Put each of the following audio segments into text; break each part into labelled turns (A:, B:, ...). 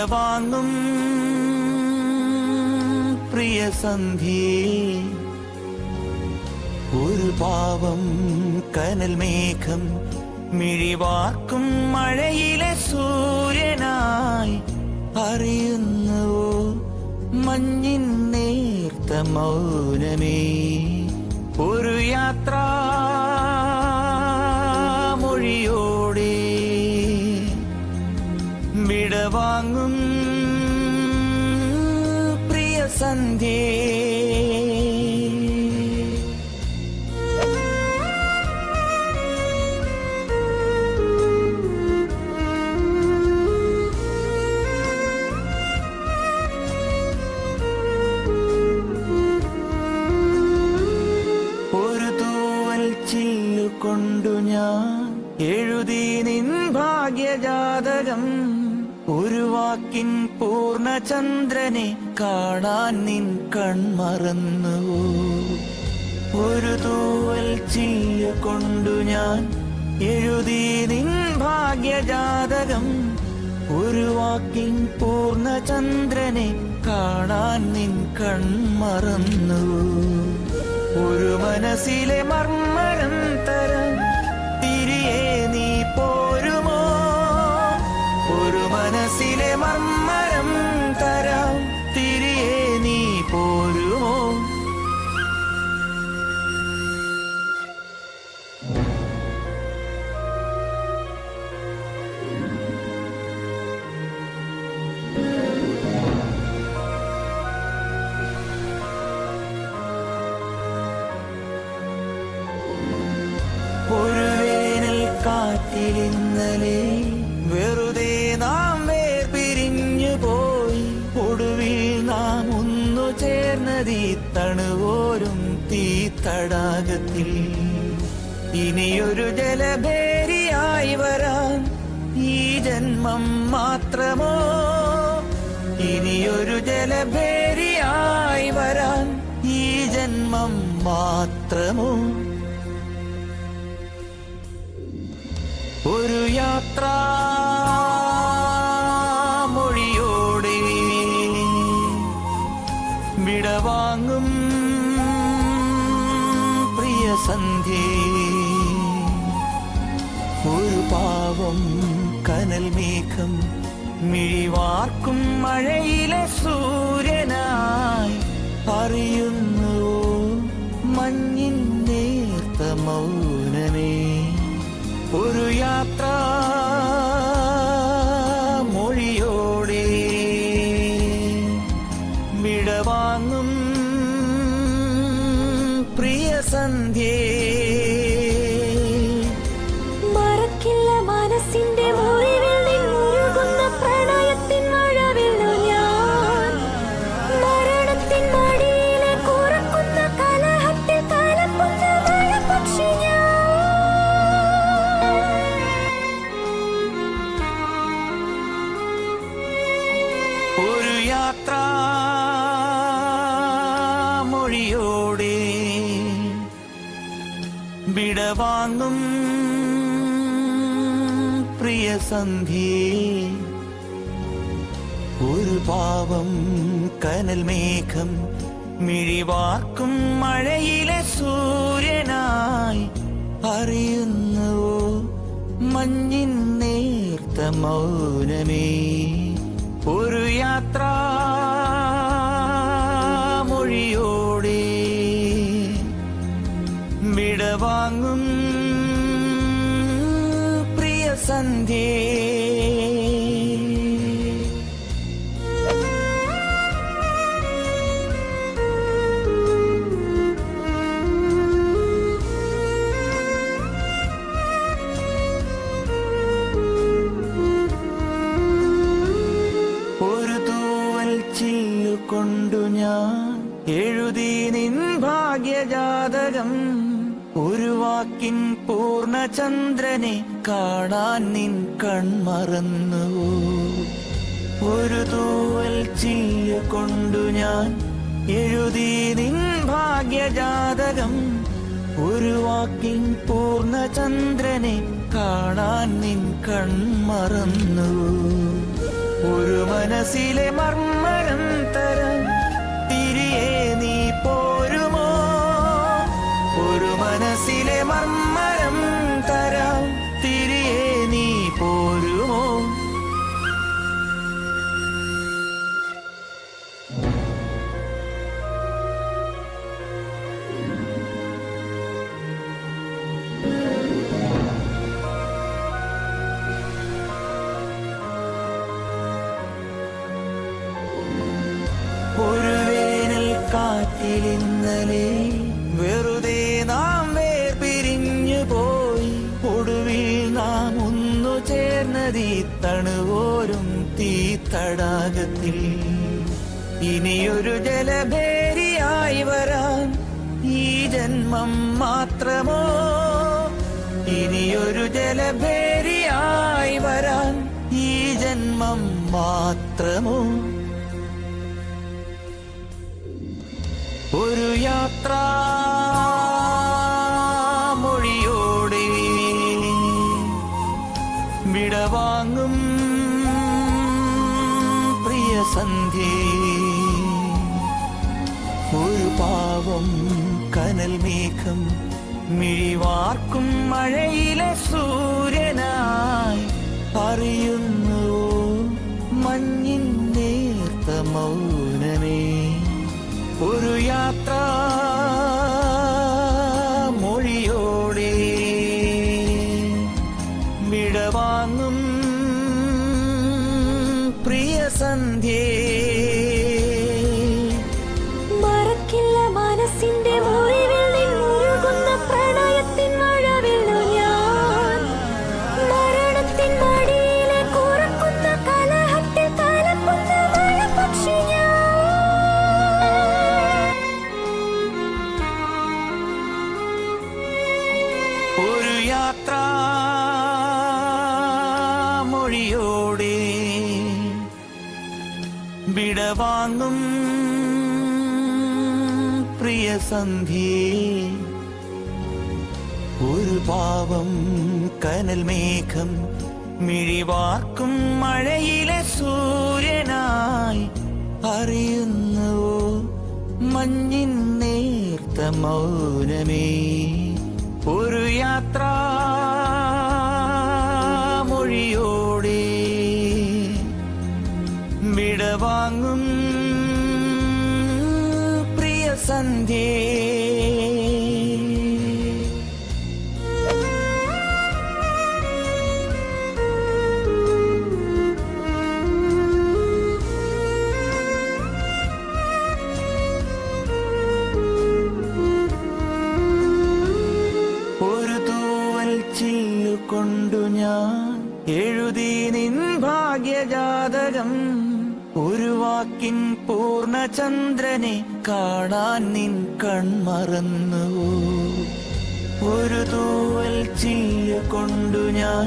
A: വിടവാങ്ങും പ്രിയ സന്ധ്യേ ഒരു പാവം കനൽ മേഘം മിഴിവാക്കും മഴയിലെ സൂര്യനായി അറിയുന്നുവോ മഞ്ഞിൻ നേർത്ത മൗനമേ. ഒരു യാത്രാ വിടവാങ്ങും പ്രിയ സന്ധ്യേ. ഞാൻ എഴുതി നിൻ ഭാഗ്യജാതകം. ഒരു വാക്കിൻ പൂർണചന്ദ്രനെ കാണാൻ നിൻ കൺമറന്നു ഒരു തൂവൽ ചീയ കൊണ്ടു ഞാൻ എഴുതി നിൻ ഭാഗ്യജാതകം. ഒരു വാക്കിൻ പൂർണചന്ദ്രനെ കാണാൻ നിൻ കൺമറന്നു ഒരു മനസ്സിലെ മർമ്മരം തരം കാറ്റിലിന്നലെ വെറുതെ നാം വേർപിരിഞ്ഞു പോയി. ഒടുവിൽ നാം ഒന്നു ചേർന്നതീ തണുപോരും തീ തടാകത്തിൽ ഇനിയൊരു ജലഭേരിയായി വരാൻ ഈ ജന്മം മാത്രമോ? ഇനിയൊരു ജലഭേരിയായി വരാൻ ഈ ജന്മം മാത്രമോ? ഒരു യാത്ര മൊഴിയോടെ വിടവാങ്ങും പ്രിയ സന്ധ്യേ. ഒരു പാവം കനൽ മേഘം മിഴിവാർക്കും മഴയിലെ സൂര്യനായി പറയുന്നു മഞ്ഞിൻ നേർത്ത മൗനനെ ഒരു യാത്രാ പ്രിയ സന്ധ്യേ ഒരു പാവം കനൽ മേഘം മിഴിവാർക്കും മഴയിലെ സൂര്യനായി അറിയുന്നുവോ? മഞ്ഞിൻ നേർത്ത മൗനമേ ഒരു യാത്രാ സന്ധ്യേ ഒരു തൂവൽ ചില്ലു കൊണ്ടു ഞാൻ എഴുതി നിൻ ഭാഗ്യജാതകം. ഒരു വാക്കിൻ പൂർണചന്ദ്രനെ കാണാൻ നിൻ കൺമറന്നു. ഒരു തൂവൽ ചീയ കൊണ്ടു ഞാൻ എഴുതി നിൻ ഭാഗ്യജാതകം. ഒരു വാക്കിൻ പൂർണചന്ദ്രനെ കാണാൻ നിൻ കൺമറന്നു. ഒരു മനസ്സിലെ മർമ്മരം തരം ചേർന്നതീ തണുവോരും തീ തടാകത്തിൽ. ഇനിയൊരു ജലഭേരിയായി വരാൻ ഈ ജന്മം മാത്രമോ? ഇനിയൊരു ജലഭേരിയായി വരാൻ ഈ ജന്മം മാത്രമോ? ഒരു യാത്ര മേഘം മിഴിവാർക്കും മഴയിലെ സൂര്യനായി പറയുന്നു മഞ്ഞിൻ നേർത്ത മൗനമേ ഒരു യാത്ര മൊഴിയോടെ വിടവാങ്ങും പ്രിയ സന്ധ്യേ. ഒരു പാവം കനൽ മേഘം മിഴിവാക്കും മഴയിലെ സൂര്യനായി അറിയുന്നുവോ? മഞ്ഞിൻ നേർത്ത മൗനമേ. ഒരു യാത്ര മൊഴിയോടെ വിടവാങ്ങും പ്രിയ സന്ധ്യേ. പൂർണചന്ദ്രനെ കാണാൻ നിൻ കൺമറന്നു ഒരു തൂവൽ ചില്ല കൊണ്ടു ഞാൻ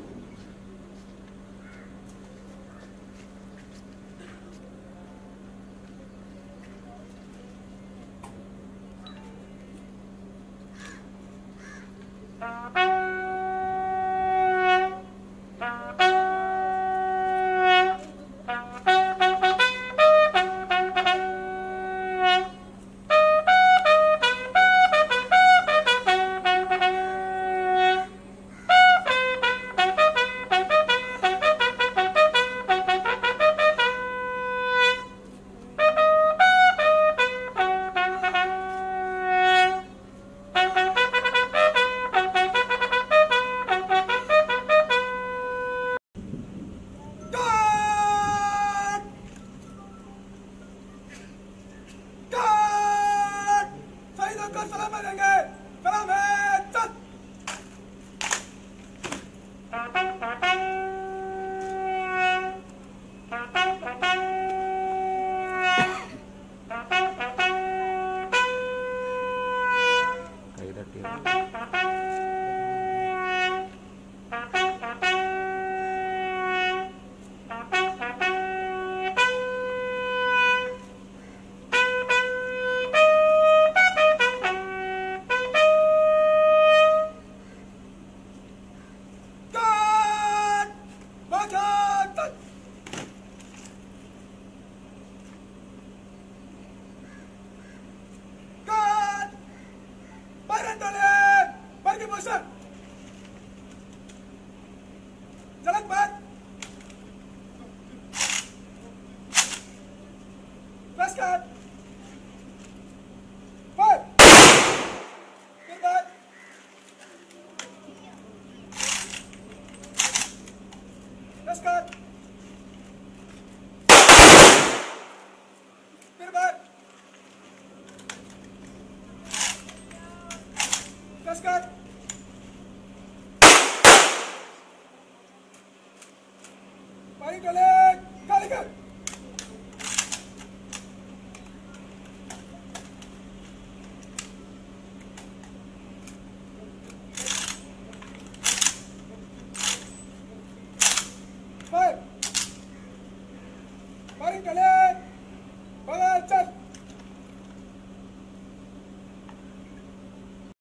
A: नमस्कार पानी डाले कर